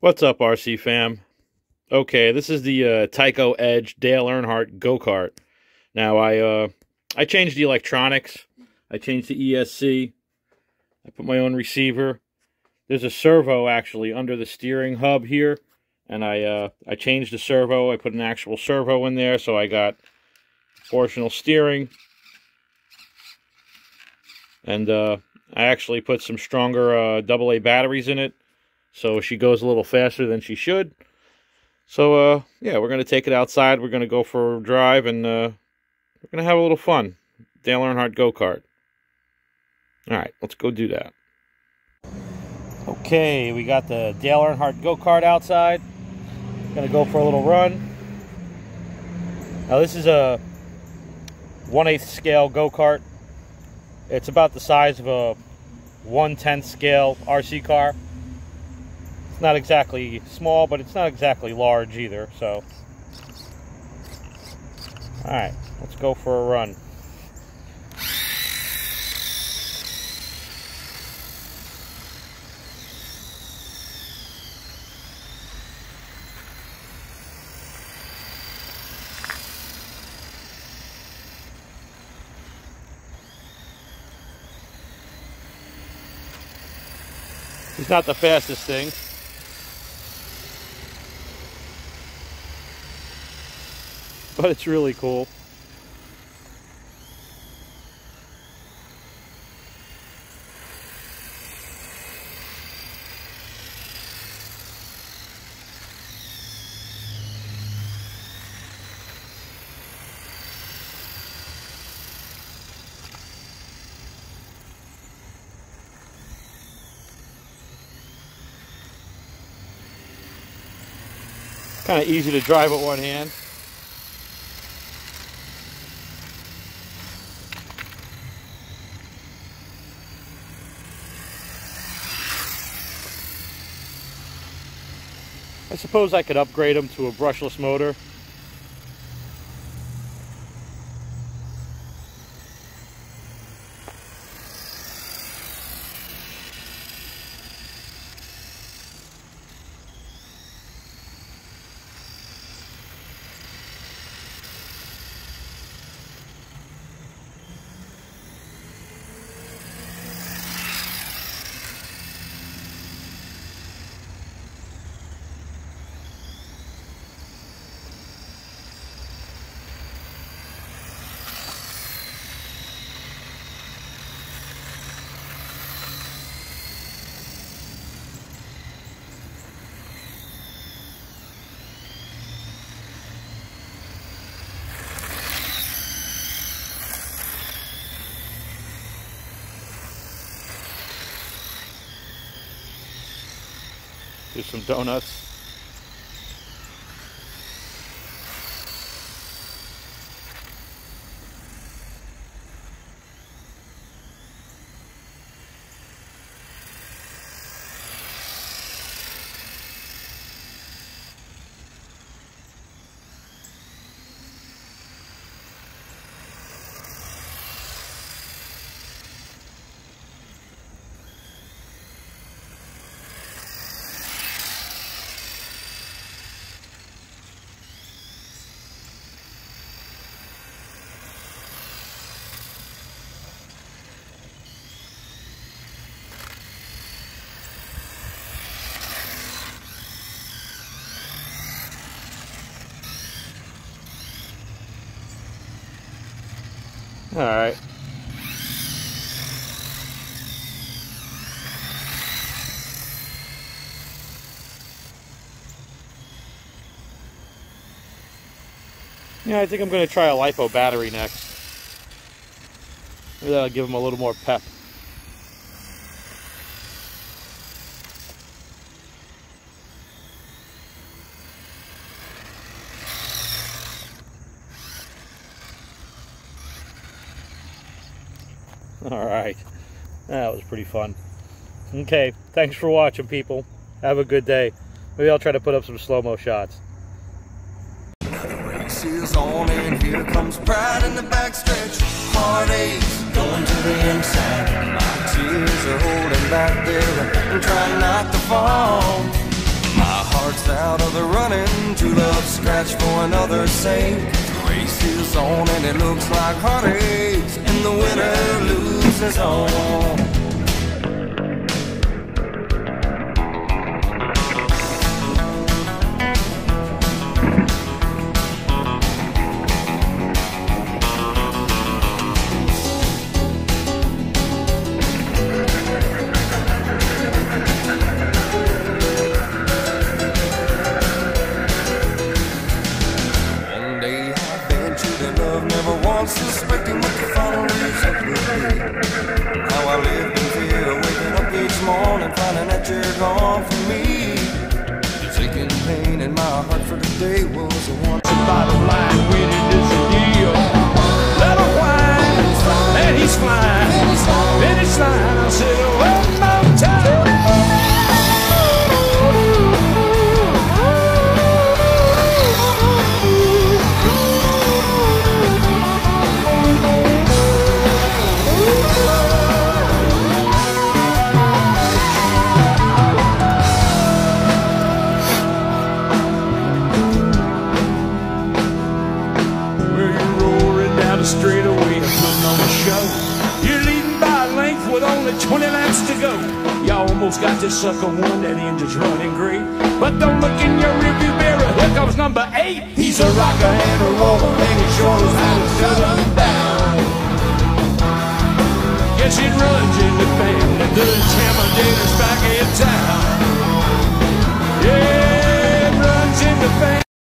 What's up, RC fam? Okay, this is the uh, Tyco Edge Dale Earnhardt go-kart. Now, I uh, I changed the electronics. I changed the ESC. I put my own receiver. There's a servo, actually, under the steering hub here. And I uh, I changed the servo. I put an actual servo in there, so I got proportional steering. And uh, I actually put some stronger uh, AA batteries in it so she goes a little faster than she should. So, uh, yeah, we're going to take it outside. We're going to go for a drive, and uh, we're going to have a little fun. Dale Earnhardt go-kart. All right, let's go do that. Okay, we got the Dale Earnhardt go-kart outside. To go for a little run. Now, this is a 1 8 scale go-kart. It's about the size of a 1 10th scale RC car. It's not exactly small, but it's not exactly large either, so. Alright, let's go for a run. He's not the fastest thing. but it's really cool. Kind of easy to drive with one hand. I suppose I could upgrade them to a brushless motor. Do some donuts. All right. Yeah, I think I'm going to try a LiPo battery next. Maybe that'll give them a little more pep. All right. That was pretty fun. Okay. Thanks for watching, people. Have a good day. Maybe I'll try to put up some slow-mo shots. Race is on and here comes pride in the backstretch. Going to the inside. My tears are holding back there trying not to fall. My match for another's sake. Race is on and it looks like heartaches, and the winner loses all. From me. The aching pain in my heart for today was the one. Bottom line, winning is the deal. Let him whine, and he's flying. Finish line, I said, It's got to suck a one that engine's running great. But don't look in your rearview mirror. Here comes number eight. He's a rocker and a roller, and he sure knows how to shut him down. Yes, it runs in the family. The intimidator.